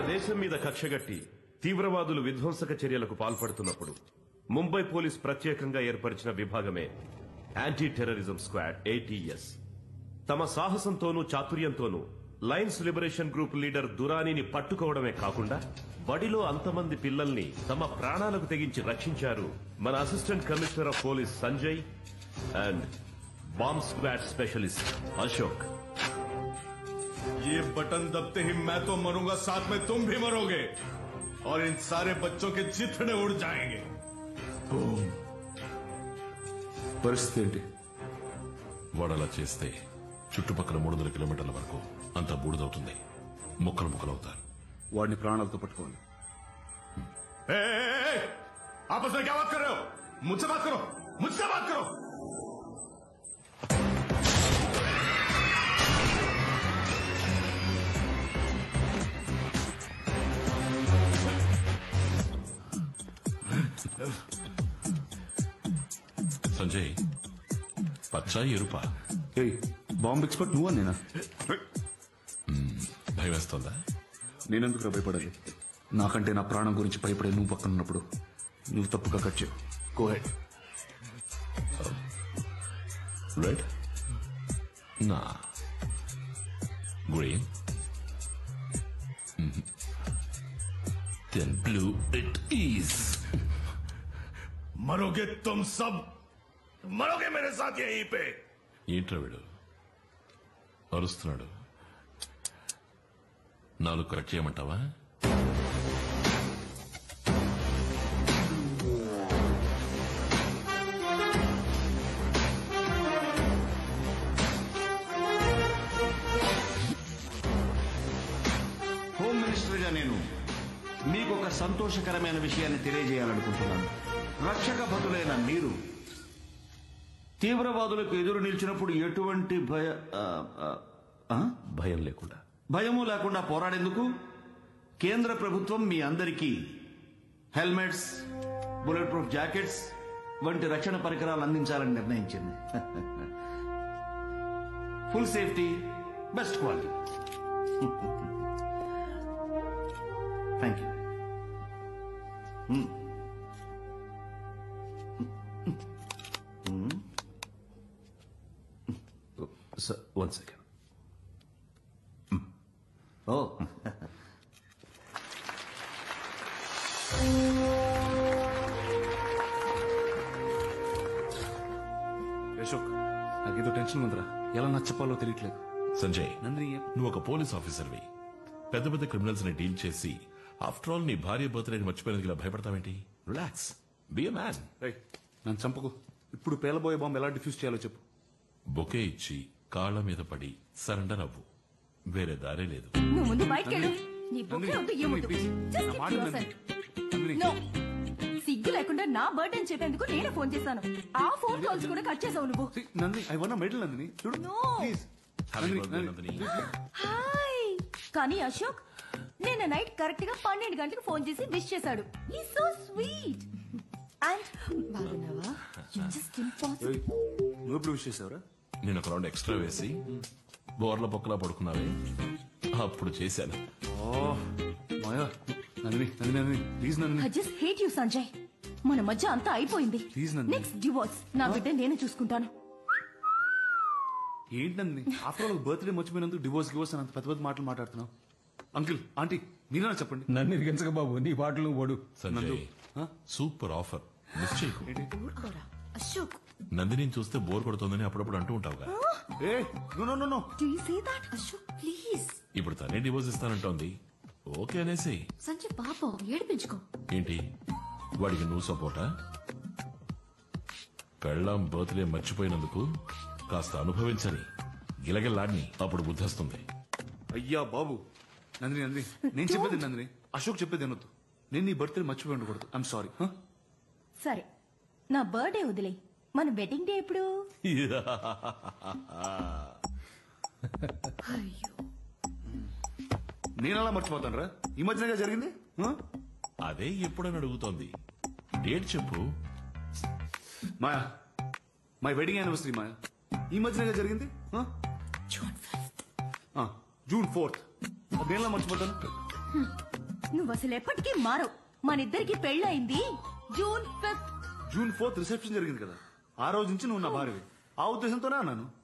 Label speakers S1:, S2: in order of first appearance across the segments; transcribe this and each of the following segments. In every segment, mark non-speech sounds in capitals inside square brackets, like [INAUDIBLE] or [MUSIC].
S1: మన దేశం మీద కక్షగట్టి తీవ్రవాదులు విధ్వంసక చర్యలకు పాల్పడుతున్నప్పుడు ముంబై పోలీస్ ప్రత్యేకంగా ఏర్పరిచిన విభాగమే యాంటీ టెర్రరిజం స్క్వాడ్ ఏటీఎస్ తమ సాహసంతోనూ చాతుర్యంతోనూ లయన్స్ లిబరేషన్ గ్రూప్ లీడర్ దురానీని పట్టుకోవడమే కాకుండా బడిలో అంతమంది పిల్లల్ని తమ ప్రాణాలకు తెగించి రక్షించారు మన assistant commissioner of police Sanjay and bomb squad specialist Ashok.
S2: ये बटन दबते ही मैं तो मरूंगा साथ में तुम भी मरोगे और इन सारे बच्चों के चिथड़े उड़ जाएंगे
S3: పరిస్థితి ఏంటి
S4: వాడు అలా చేస్తే చుట్టుపక్కల మూడు వందల కిలోమీటర్ల వరకు అంతా బూడిదవుతుంది ముక్కలు ముక్కలవుతారు
S3: వాడిని ప్రాణాలతో పట్టుకోవాలి
S2: ए, ए, ए, ए, आपस में क्या बात कर रहे हो मुझसे बात करो मुझसे बात करो
S4: సంజయ్. పచ్చ ఎరుప?
S3: బాంబు ఎక్స్పర్ట్ నువ్వు నేనా?
S4: భయం వేస్తుందా?
S3: నేనెందుకు భయపడాలి? నాకంటే నా ప్రాణం గురించి భయపడే నువ్వు పక్కన ఉన్నప్పుడు నువ్వు తప్పుగా కట్ చేయవు గో హెడ్
S4: రెడ్ నా. గ్రీన్ దెన్ బ్లూ
S2: సబ్ మరొకే మేరే సాధ్యం యహీ
S4: ఏంట్రా వీడు? అరుస్తున్నాడు. నాలుగు కట్ చేయమంటావా?
S5: హోమ్ మినిస్టర్గా నేను మీకు ఒక సంతోషకరమైన విషయాన్ని తెలియజేయాలనుకుంటున్నాను. రక్షక భటులైన మీరు తీవ్రవాదులకు ఎదురు నిలిచినప్పుడు ఎటువంటి భయ?
S1: భయం లేకుండా.
S5: భయము లేకుండా పోరాడేందుకు? కేంద్ర ప్రభుత్వం మీ అందరికీ హెల్మెట్స్ బుల్లెట్ ప్రూఫ్ జాకెట్స్ వంటి రక్షణ పరికరాలు అందించాలని నిర్ణయించింది. [LAUGHS] Full safety best quality. [LAUGHS] Thank you
S1: one second
S5: ఓ
S3: అశోక్ నాకేదో టెన్షన్ ఉందిరా. ఎలా నచ్చపాలో తెలియట్లేదు.
S4: సంజయ్
S3: నందిని
S4: నువ్వు ఒక పోలీస్ ఆఫీసర్వి. పెద్ద పెద్ద క్రిమినల్స్ని డీల్ చేసి ఆఫ్టర్ ఆల్ నీ భార్య బర్త్డేని మర్చిపోయినందుకు ఇలా భయపడతావేంటి? రిలాక్స్ బి ఎ మ్యాన్
S3: రేయ్ నన్ను చంపకు. ఇప్పుడు పేలబోయే బాంబు ఎలా డిఫ్యూజ్ చేయాలో చెప్పు.
S4: బొకే ఇచ్చి కాళ్ళ మీద పడి సరెండర్ అవ్వు వేరే దారే లేదు.
S6: నువ్వు ముందు బయటికి వెళ్ళు నీ బొక్కే వద్దు ఏమొద్దు
S3: please.
S6: Just
S3: నా
S6: keep
S3: మాట
S6: yourself.
S3: నందిని.
S6: No. సిగ్గు లేకుండా నా బర్త్డే అని చెప్పేందుకు నేనే ఫోన్ చేశాను. ఆ ఫోన్ కాల్స్ కూడా కట్ చేసావు నువ్వు.
S3: See, Nandini I won medal Nandini. చూడు
S6: No.
S3: ప్లీజ్.
S6: హాయ్ కానీ అశోక్ నిన్న నైట్ కరెక్ట్గా పన్నెండు గంటలకు ఫోన్ చేసి విష్ చేశాడు. ఈ సో స్వీట్ అండ్ బాగున్నావా? యు జస్ట్ ఇంపాసిబుల్
S3: నువ్వు ఎప్పుడు విష్ చేసావురా?
S4: నేను ఒక రౌండ్ ఎక్స్ట్రా వేసి బోర్ల పొక్కలా పడుకున్నావే? అప్పుడు చేశాను.
S3: ఓ Maya. Nandini Nandini Nandini. Please Nandini.
S6: I just hate you Sanjay మన మధ్య అంతా అయిపోయింది. నెక్స్ట్ డివోర్స్ నా బిడ్డ నేను చూసుకుంటాను.
S3: ఏంటి నందిని? ఆఫ్టర్ ఆల్ బర్త్డే మర్చిపోయినందుకు డివోర్స్ డివోర్స్ అని అంత పెద్ద పెద్ద మాటలు మాట్లాడుతున్నావు. అంకిల్ ఆంటీ మీరేనా చెప్పండి?
S7: నన్ను ఇరిగించక బాబు నీ పాటలు నువ్వు పడు.
S4: సంజయ్
S3: ఆ?
S4: Super offer. మిస్ చేయకు.
S6: ఊరుకోరా. అశోక్
S4: నందిని చూస్తే బోర్ కొడుతుందని అప్పుడప్పుడు అంటూ ఉంటావుగా.
S3: ఏ no no no no.
S6: Do you say that Ashok please
S4: ఇప్పుడు తనే డివోర్స్ ఇస్తానంటోంది. ఓకే అనేసి.
S6: సంజయ్ పాపం ఏడిపించుకో.
S4: ఏంటి? వాడికి నువ్వు సపోర్టా? పెళ్ళాం బర్త్డే మర్చిపోయినందుకు కాస్త అనుభవించని గిలగిల్లాడిని అప్పుడు బుద్ధొస్తుంది.
S3: అయ్యా బాబు. నందిని నందిని. నేను చెప్పేది నందిని. అశోక్ చెప్పేది అనొద్దు. నేను నీ బర్త్డే మర్చిపోయి ఉండకూడదు. ఐఎమ్ సారీ
S6: సరే. నా బర్త్డే వదిలే మన వెడ్డింగ్ డే ఎప్పుడు? అయ్యో.
S3: నేను అలా మర్చిపోతాను రా ఈ మధ్యనగా జరిగింది?
S4: అదే ఎప్పుడని అడుగుతోంది. డేట్ చెప్పు.
S3: Maya. My wedding anniversary Maya. ఈ మధ్యనగా జరిగింది?
S6: June fifth.
S3: ఆ, జూన్ ఫోర్త్. నేను ఎలా మర్చిపోతాను
S6: నువ్వు అసలు ఎప్పటికీ మారవు. మన ఇద్దరికి పెళ్ళయింది June fifth.
S3: June fourth reception జరిగింది కదా. ఆ రోజు నుంచి నువ్వు నా భార్యవి. ఆ ఉద్దేశంతోనే అన్నాను.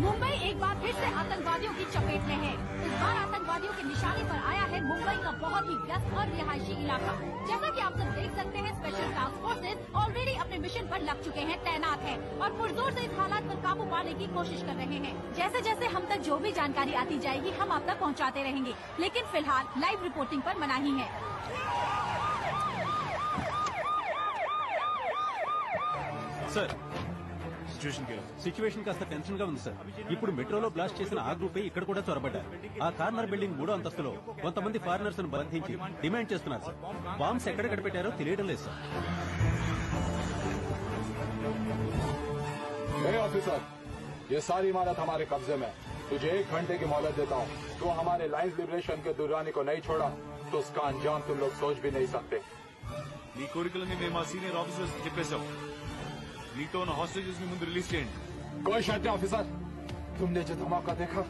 S8: मुंबई एक बार फिर से आतंकवादियों की चपेट में है। इस बार आतंकवादियों के निशाने पर आया है मुंबई का बहुत ही व्यस्त और रिहायशी इलाका। जैसा कि आप सब देख सकते हैं स्पेशल टास्क फोर्सेज ऑलरेडी अपने मिशन पर लग चुके हैं, तैनात हैं और पुरजोर से इस हालात पर काबू पाने की कोशिश कर रहे हैं। जैसे जैसे हम तक जो भी जानकारी आती जाएगी, हम आप तक पहुँचाते रहेंगे। लेकिन फ़िलहाल लाइव रिपोर्टिंग आरोप मनाही है।
S9: సార్ సిచ్యువేషన్ కాస్త టెన్షన్ గా ఉంది సార్ ఇప్పుడు మెట్రోలో బ్లాస్ట్ చేసిన ఆ గ్రూపే ఇక్కడ కూడా చొరబడ్డారు ఆ కార్నర్ బిల్డింగ్ మూడో అంతస్తులో కొంతమంది ఫారినర్స్ ను బంధించి డిమాండ్ చేస్తున్నారు సార్ బాంబ్స్ ఎక్కడెక్కడ పెట్టారో తెలియడం లేదు సార్
S10: ए ऑफिसर ये सारी इमारत हमारे कब्जे में तुझे एक घंटे की मोहलत देता हूँ तू हमारे लाइन्स लिबरेशन के दुर्रानी को नहीं छोड़ा तो उसका अंजाम तुम लोग सोच भी नहीं सकते
S3: నీ కోరికలని మేము మా సీనియర్ ఆఫీసర్స్ చెప్పేశాం నీతో ఉన్న హాస్టేజెస్ ని ముందు రిలీజ్ చేయండి
S10: कोई शर्त नहीं ऑफिसर तुमने जो धमाका देखा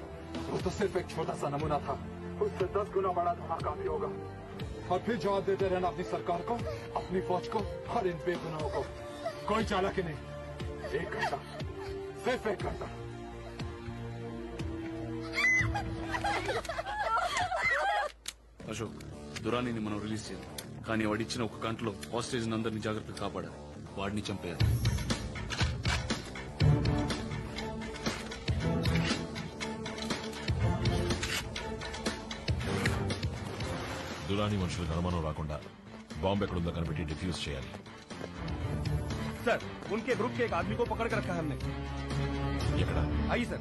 S10: वो तो सिर्फ एक छोटा सा नमूना था उससे दस गुना बड़ा धमाका भी होगा और फिर जवाब देते रहना अपनी सरकार को अपनी फौज को और इन बेगुनाहों को कोई चालाकी नहीं एक घंटा सिर्फ एक घंटा
S3: అశోక్ దురానిని మనం రిలీజ్ చేయాలి కానీ వాడిచ్చిన ఒక గంటలో హాస్టేజ్ అందరినీ జాగ్రత్తగా కాపాడాలి వాడిని చంపేయాలి
S4: దురాని మనుషులకు అనుమానం రాకుండా బాంబు ఎక్కడుందో కనిపెట్టి డిఫ్యూజ్ చేయాలి
S9: సార్ ఉన్కే గ్రూప్ కే ఆద్మీ కో పకడ్ కర్ రఖా హై हमने
S4: ఎక్కడ
S9: आई सर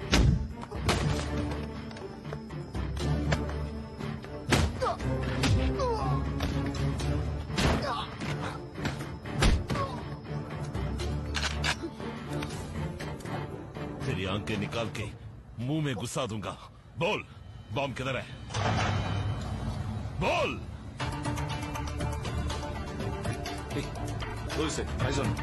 S4: तेरी आंखें निकाल के मुंह में घुसा दूंगा बोल बॉम्ब किधर है बोल
S3: రోజు సార్ ఐజ్ ఆన్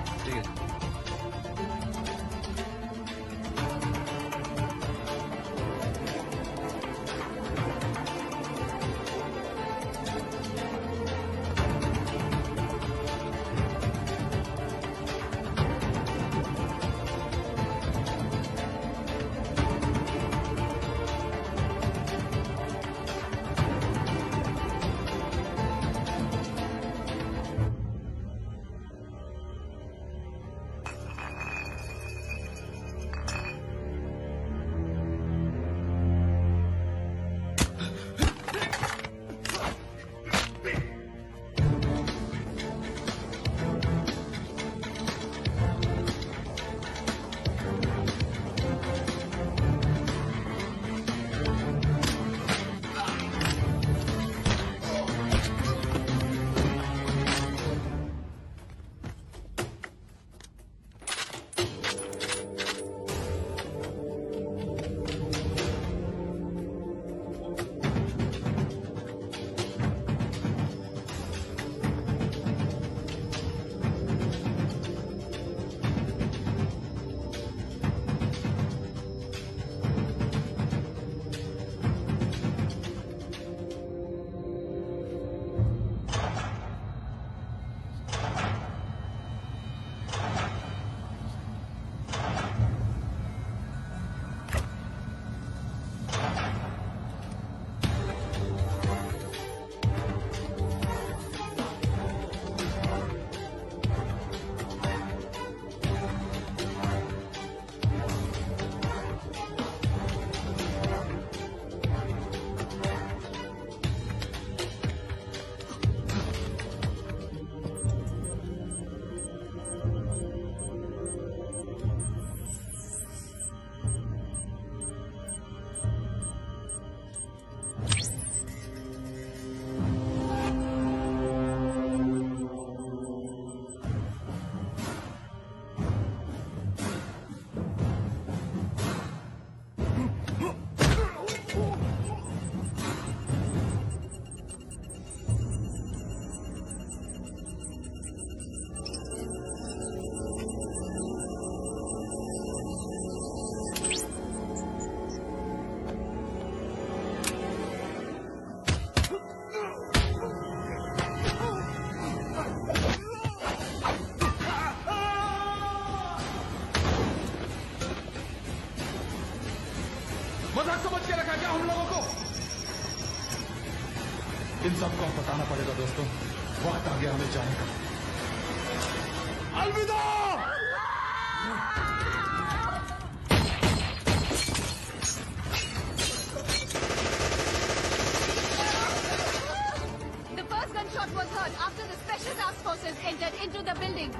S10: मज़ाक समझ के रखा क्या हम लोगों को इन सबको बताना पड़ेगा दोस्तों वक्त आ गया हमें जाने का अलविदा
S8: entered into the building.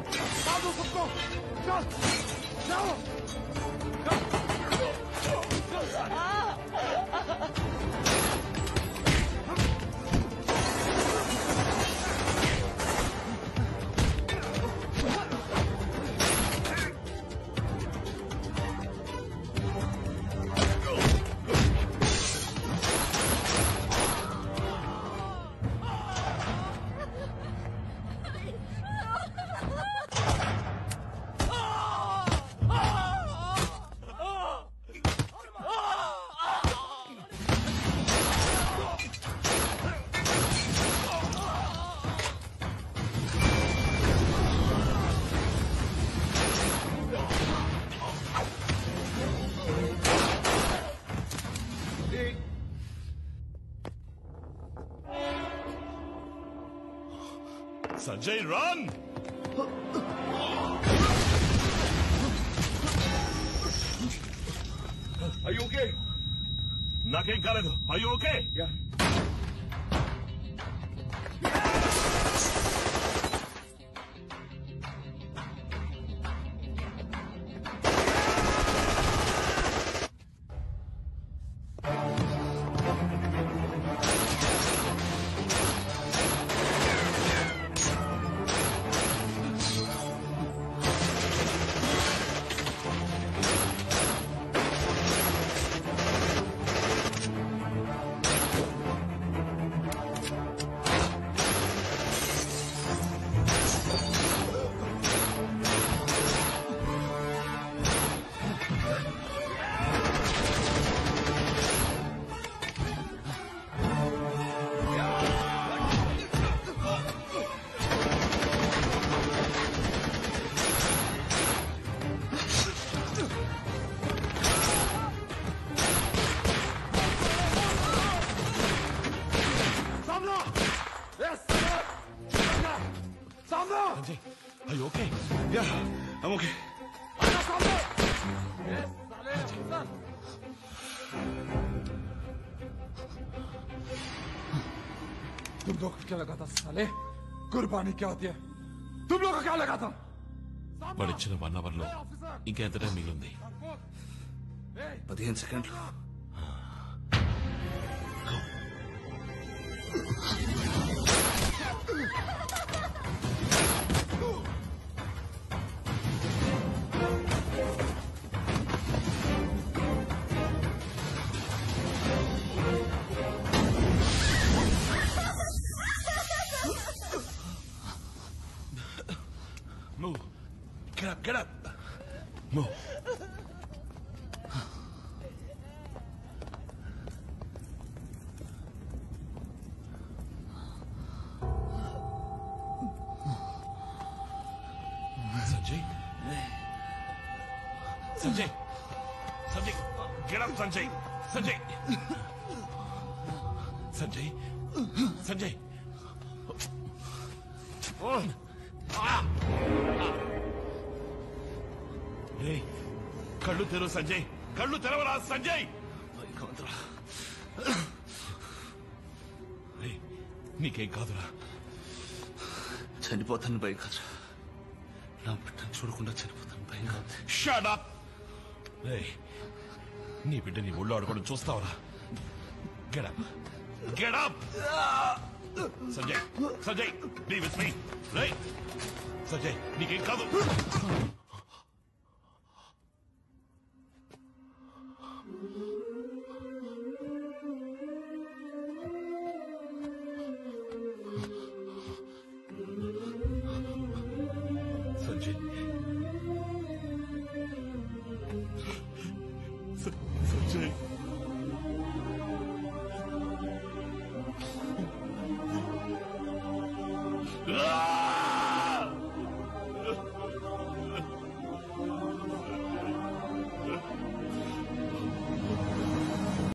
S10: मारो सबको
S4: సంజయ్ రన్
S2: ఓకే
S4: నాకేం కాలేదు అయ్యో okay అయ్యో ఓకే
S3: యా ఓకే
S10: आना सामने यस साले सर तुम लोग को क्या लगा था साले कुर्बानी क्या होती है तुम लोग को क्या लगा था
S4: వాడిచ్చిన వన్ అవర్ లో ఇంకా ఎంత టైం మిగిలింది
S3: పదిహేను సెకండ్లు
S4: Up, Sanjay. Sanjay. Sanjay. Sanjay. Oh. Ah. రే కళ్ళు తెరవు సంజయ్ కళ్ళు తెరవరా సంజయ్ నీకేం కాదురా
S3: చనిపోతాను భయం కాదురా నా బిడ్డను చూడకుండా చనిపోతాను భయం కాదు
S4: షట్ అప్ రే నీ బిడ్డ నీ ఒళ్ళు ఆడుకోవడం చూస్తావరా? Get up get up Sanjay Sanjay be with me రే సంజయ్ నీకేం కాదు.